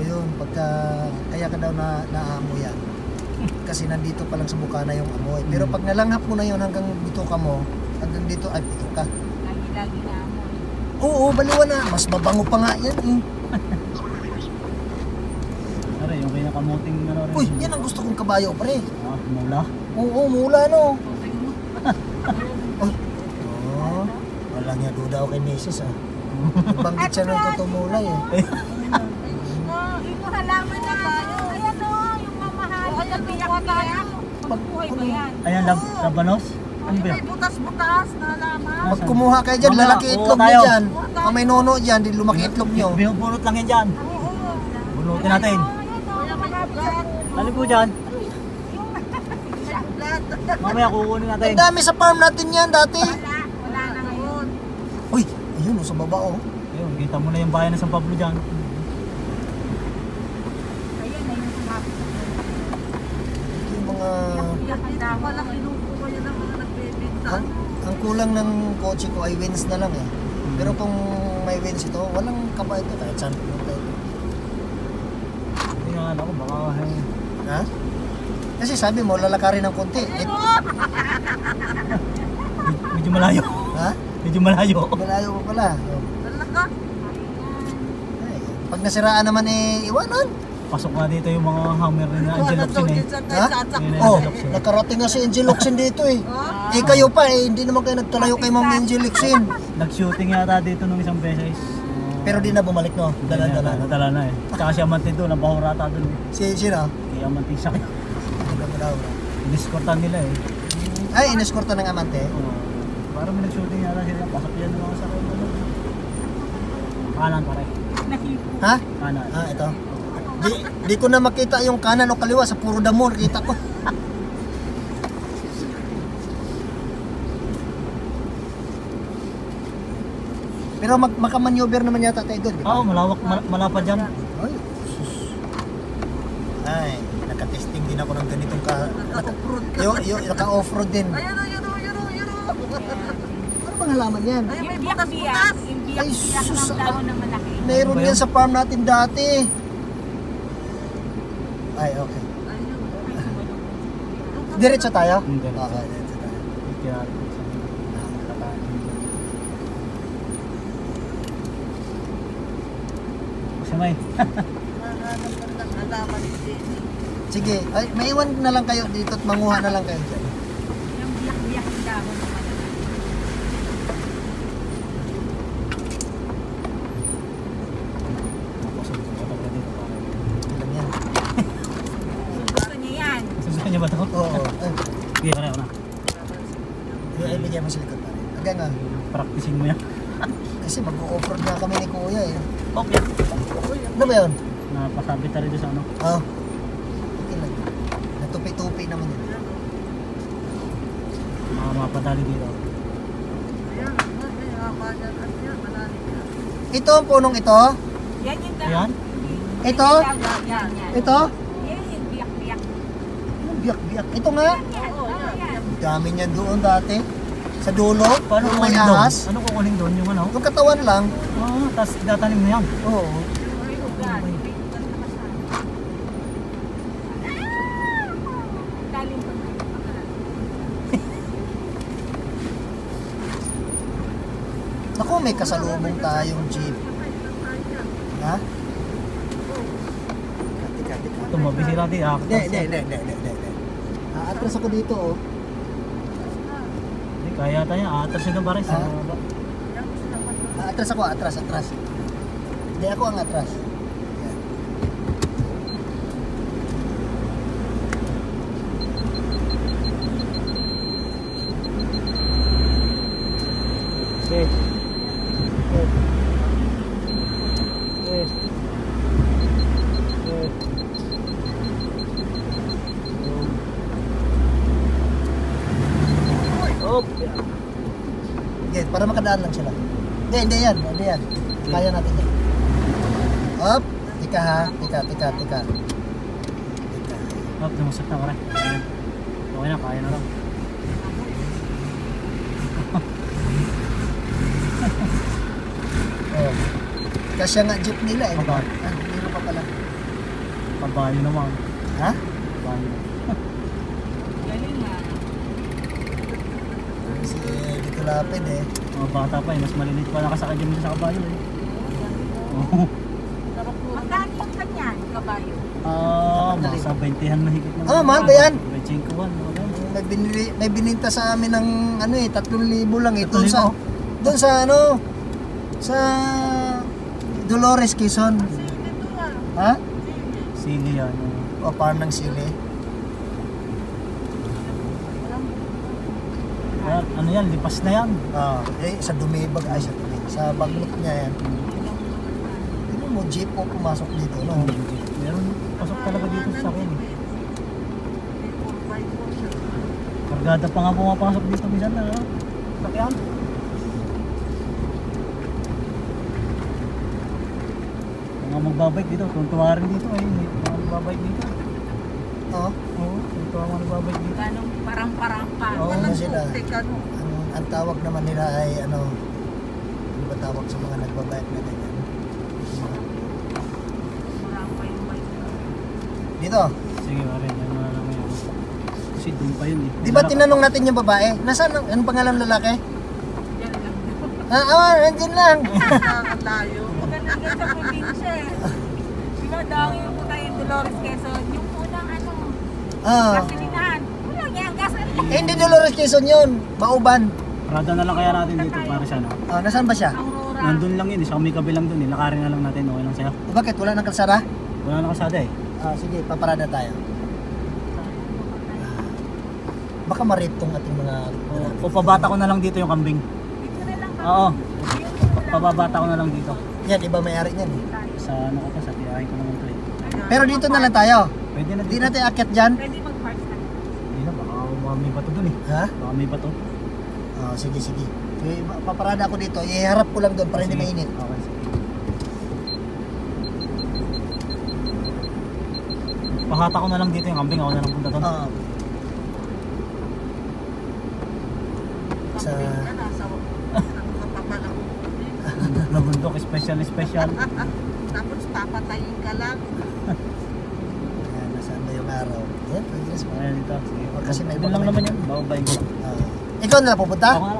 daw yun. Pagka, kaya ka daw na naamo yan. Kasi nandito pa lang sa mukha na yung amoy. Pero Mm. pag nalanghap mo na yun hanggang dito ka mo, hanggang dito, ay dito ka. Lagi-lagi na mo. Oo, baliwan na. Mas mabango pa nga yan eh. Pare, yung kinakamuting ano rin. Uy, yan ang gusto kong kabayo, pre. Ah, mula. Oo, mula no. Oo. Wala niya duda ako kay Mrs. ah. Banggit siya ng tutumulay eh. Oh, halaman na. Ayan o, yung mamahal. Oh, ayan, biyak-biyak. Pagbuhay ba yan? Ayan, lab labanos? Ano ba yun? butas-butas na halaman. Pag kumuha kayo dyan, lalaki itlog niyo dyan. Kung may nono dyan, di lumaki itlog niyo. Binubunot lang yan dyan. Bunutin natin. Ano po dyan? Mamaya kukunin natin. Ang dami sa farm natin yan dati. Wala, wala na ngayon. Uy, ayun oh, sa baba oh. Ayun, kita mo na yung bayan ng San Pablo dyan. Ayan na yung sumapit. Yung mga... Iyak ang. Ang, ang kulang ng kotse ko ay wins na lang eh. Pero kung may wins ito, walang kaba ito. Kahit saan pumunta ito. Hindi nga ako, baka eh, Ha? Kasi sabi mo, lalakarin ng konti. Eh, med- medyo malayo. ha? Medyo malayo. Malayo pa pala. Talaga? Ay, pag nasiraan naman eh, iwanan. Pasok nga dito yung mga hammer na Angel Locsin eh. Ha? Na yung Oh, Angel nakarating nga si Angel dito eh. Eh kayo pa eh, hindi naman kayo nagtalayo kay Ma'am Angel Locsin. Nag-shooting yata dito nung isang beses. Pero di na bumalik no, dala-dala. Nadala na eh. Tsaka si Amante doon, ang bahurata doon. eh. Si, sino? Kaya Amante sa akin. Dala-dala. Iniskortan nila eh. Ay, ineskorta ng amante. Oh, parang may nag-shooting yata sila. Pasok yan naman sa akin. Ano. Kanan pare. Ha? Kanan. Ah, ito. Di, di ko na makita yung kanan o kaliwa sa puro damo, kita ko. Pero mag makamaneuver naman yata tayo doon, di ba? Oo, malawak, mal- malapad dyan. Ay, sus. Ay, nakatesting din ako ng ganitong ka... Naka, yo, yo, naka-off-road din. Ayun o, yun o, yun o, yun o. Ano bang halaman yan? Ay, may butas-butas. Ay, sus, malaki. Mayroon Ano yan sa farm natin dati. Ay, okay. Diretso tayo? Hmm, diretso. Okay, diretso tayo. Kasi may, Sige, ay, maiwan na lang kayo dito at manguha na lang kayo dyan. Yung biyak-biyak ng dahon na malaki. Alam yan. Gusto niya yan. Gusto niya ba ito? Oo. Sige, kaya na. ay, ay, bigyan mo sa likod pare. Aga nga. Practicing mo yan. Kasi mag-off-road na kami ni Kuya eh. Okay. Ano ba yun? Napasabit na rin sa ano. Oh. Okay lang. Natupi-tupi naman yun. Mga mapadali dito. Ito ang punong ito. Yan yung. Ito. Yan, yan, yan. Ito. Yan yung biyak-biyak. Ang Biyak-biyak. Ito nga. Oo, dami niyan doon dati. Sa dulo. Paano yung may ahas. Ano kukunin doon? Yung ano? Yung katawan lang. Ah, tapos idatanim mo yan. Oo. Ugat. May na na. Kasalubong tayong jeep. Ha? Tumabi si Rati. Ah, Hindi, hindi, hindi, hindi, Aatras ako dito, oh. Hindi, kaya tayo. Atras yun pare. Sa Ah. baba. Atras ako, atras, atras. Hindi ako ang atras. Yan. Okay. Okay. Okay. Okay. Oh. Makadaan lang sila. Hindi, hindi yan, hindi yan. Kaya natin yan. Up, tika ha, tika, tika, tika. Up, lumusot na pare. Okay na, kaya na lang. Oh. Kasya nga jeep nila eh. Okay. Ah, meron pa pala. Kabayo naman. Ha? Kabayo. Galing nga. Si dito lapid eh. Mga bata pa eh, mas maliliit pa nakasakay din sa kabayo eh. Oo. Magkano yung kanyan, kabayo? Ah, mga 20 mahigit na. Ah, mahal ba yan? 25 mga ganun. May, binili, may bininta sa amin ng ano eh, 3,000 lang eh. Doon 3,000? sa, doon sa ano, sa Dolores, Quezon. Ha? Sili yan. O parang ng sili. Kaya, ano yan, lipas na yan. Ah, eh, sa Dumibag, ay sa Dumibag. Sa Bagnot niya yan. Ano mo, jeep po pumasok dito, no? Meron, pasok talaga dito sa akin. Kargada pa nga pumapasok dito minsan na. ah. Sakyan. Mga magbabike dito, tuntua rin dito eh. Mga magbabike dito. Oo. Oo, tuntua mga magbabike dito. Ganong parang-parang pa. Oo, ano sila. ano? Ang, ang tawag naman nila ay ano, ano ba tawag sa mga nagbabayad na ganyan? Parang pa yung bike. Dito, Sige, pare, yan na lang yun. Kasi doon pa yun eh. di ba tinanong natin yung babae? Nasaan ang, anong pangalan ng lalaki? Yan lang. Ah, ah, nandiyan lang. Nakakalayo. Maganda sa probinsya eh. Dami yung puta yung Dolores Quezon? Yung unang ano, Ah. gasolinahan. Walang yan, gasolinahan. Eh, hindi Dolores Quezon yun. Mauban. Prada na lang kaya natin dito para siya, no? Ah, nasaan ba siya? Aurora. Nandun lang yun eh, sa may kabilang dun eh. Lakarin na lang natin, okay lang sa'yo. Bakit? Wala nang kalsada? Wala na kasada eh. Ah, sige, paparada tayo. Ah. Baka marip tong ating mga... O, o pabata ko na lang dito yung kambing. Dito na lang Oo. Pababata ko na lang dito. Yan, iba may-ari niyan eh. Sa ano ko pa, sa tiyahin ko naman to eh. Pero dito na lang tayo. Pwede na Hindi dito. natin akit dyan. Pwede mag-park na. Hindi na, baka baka may bato dun eh. Ha? Baka may bato. Ah, sige, sige. Eh, paparada ako dito. Iharap ko lang doon para hindi mainit. Okay, sige. Pahata ko na lang dito yung kambing, ako na lang punta doon. Ah. sa... nasa kapapalang. na bundok, special, special. Tapos papatayin ka lang. Ayan, nasaan ba yung araw? Yan, pwede na sa Ayan dito, sige. Kasi may Doon lang naman yan, babay ko lang. Ah. ikaw na lang pupunta? Ako nga lang.